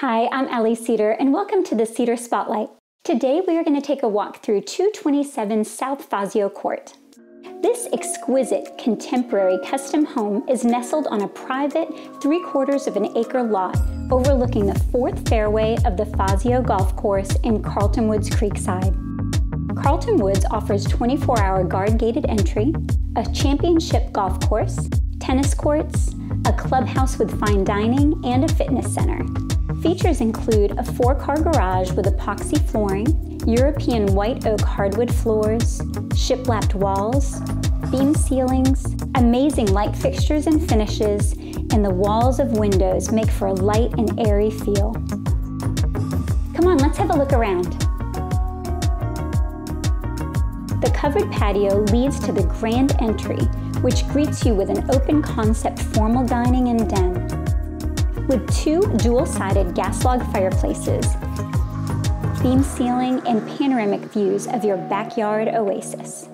Hi, I'm Ellie Seder, and welcome to the Seder Spotlight. Today we are going to take a walk through 227 South Fazio Court. This exquisite contemporary custom home is nestled on a private three quarters of an acre lot overlooking the fourth fairway of the Fazio Golf Course in Carlton Woods Creekside. Carlton Woods offers 24 hour guard gated entry, a championship golf course, tennis courts, a clubhouse with fine dining, and a fitness center. Features include a four-car garage with epoxy flooring, European white oak hardwood floors, shiplapped walls, beam ceilings, amazing light fixtures and finishes, and the walls of windows make for a light and airy feel. Come on, let's have a look around. The covered patio leads to the grand entry, which greets you with an open concept formal dining and den with two dual-sided gas log fireplaces, beam ceiling, and panoramic views of your backyard oasis.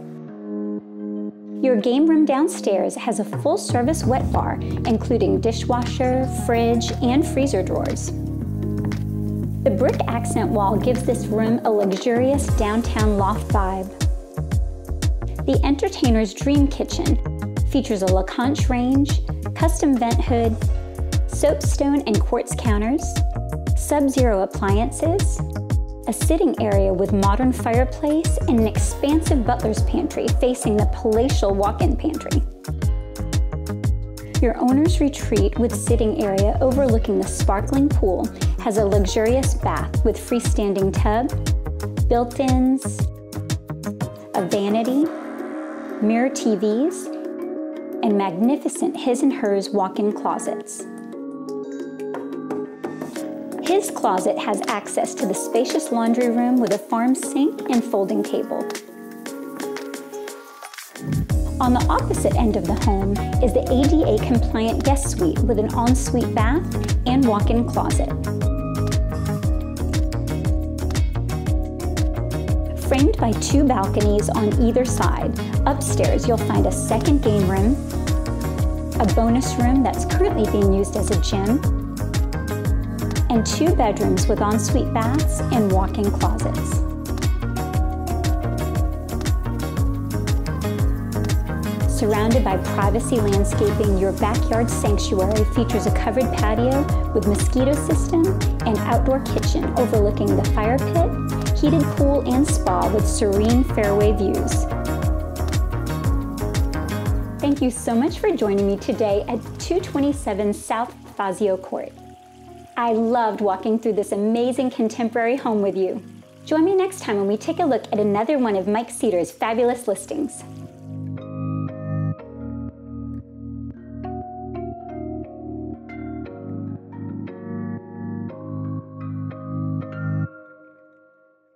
Your game room downstairs has a full-service wet bar, including dishwasher, fridge, and freezer drawers. The brick accent wall gives this room a luxurious downtown loft vibe. The entertainer's dream kitchen features a LaCanche range, custom vent hood, soapstone and quartz counters, sub-zero appliances, a sitting area with modern fireplace, and an expansive butler's pantry facing the palatial walk-in pantry. Your owner's retreat with sitting area overlooking the sparkling pool has a luxurious bath with freestanding tub, built-ins, a vanity, mirror TVs, and magnificent his and hers walk-in closets. His closet has access to the spacious laundry room with a farm sink and folding table. On the opposite end of the home is the ADA compliant guest suite with an ensuite bath and walk-in closet. Framed by two balconies on either side, upstairs you'll find a second game room, a bonus room that's currently being used as a gym, and two bedrooms with ensuite baths and walk-in closets. Surrounded by privacy landscaping, your backyard sanctuary features a covered patio with mosquito system and outdoor kitchen overlooking the fire pit, heated pool, and spa with serene fairway views. Thank you so much for joining me today at 227 South Fazio Court. I loved walking through this amazing contemporary home with you. Join me next time when we take a look at another one of Mike Seder's fabulous listings.